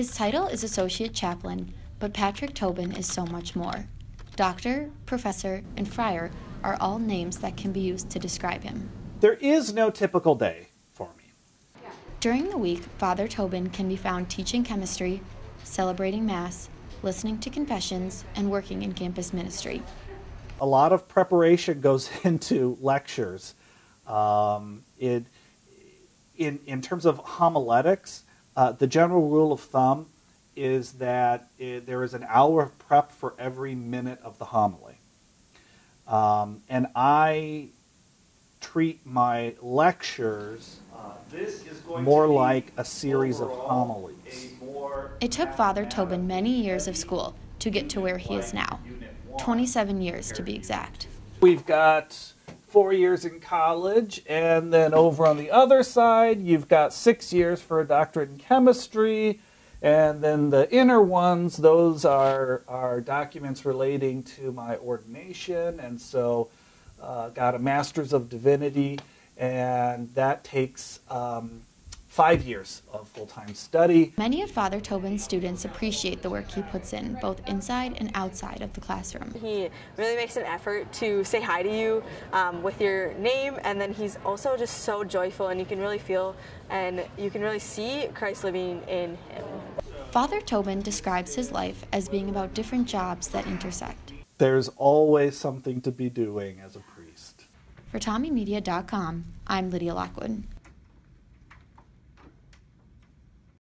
His title is Associate Chaplain, but Patrick Tobin is so much more. Doctor, Professor, and Friar are all names that can be used to describe him. There is no typical day for me. During the week, Father Tobin can be found teaching chemistry, celebrating Mass, listening to confessions, and working in campus ministry. A lot of preparation goes into lectures. Um, it, in, in terms of homiletics, uh, the general rule of thumb is that it, there is an hour of prep for every minute of the homily. Um, and I treat my lectures uh, more like a series of homilies. It took Father Tobin many years of school to get to where he is now 27 years to be exact. We've got four years in college, and then over on the other side, you've got six years for a doctorate in chemistry. And then the inner ones, those are, are documents relating to my ordination. And so, uh, got a master's of divinity, and that takes um, five years of full time study. Many of Father Tobin's students appreciate the work he puts in, both inside and outside of the classroom. He really makes an effort to say hi to you um, with your name, and then he's also just so joyful, and you can really feel and you can really see Christ living in him. Father Tobin describes his life as being about different jobs that intersect. There's always something to be doing as a priest. For TommieMedia.com, I'm Lydia Lockwood.